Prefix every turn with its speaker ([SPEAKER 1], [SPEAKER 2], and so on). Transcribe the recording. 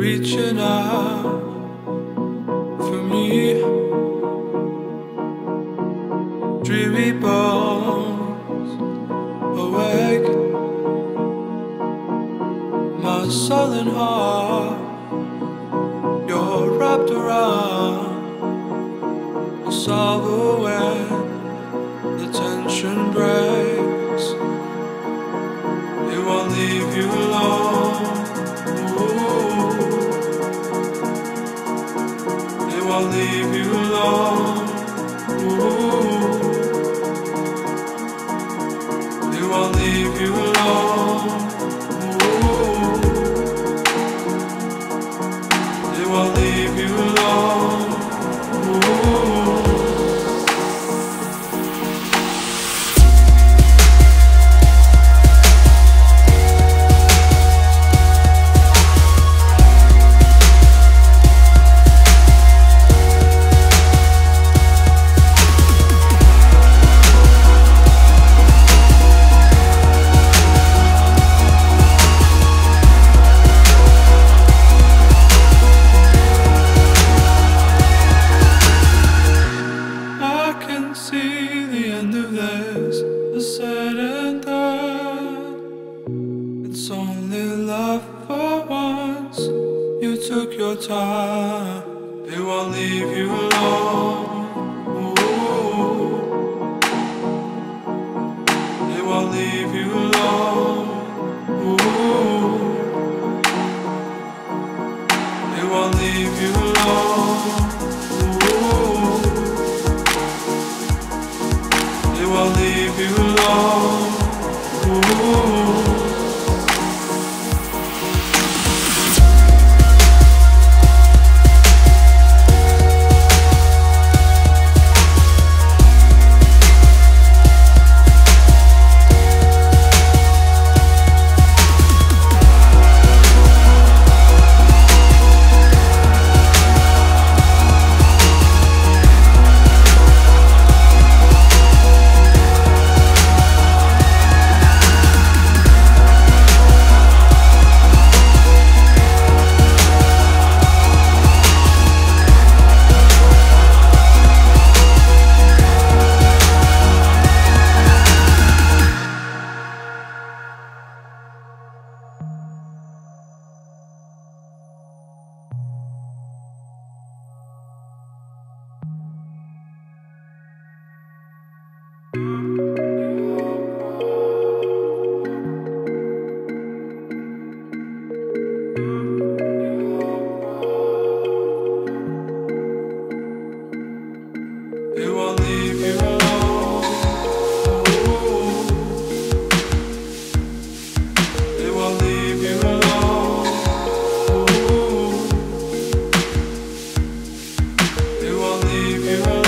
[SPEAKER 1] reaching out for me. Dreamy bones awake, my sullen heart. You're wrapped around A sorrow when the tension breaks. It won't leave you alone. Won't leave you alone. Ooh. It won't leave you alone. time they won't leave you alone. Ooh. They won't leave you alone. Ooh. They won't leave you alone. Ooh. They won't leave you alone. Ooh. mirror.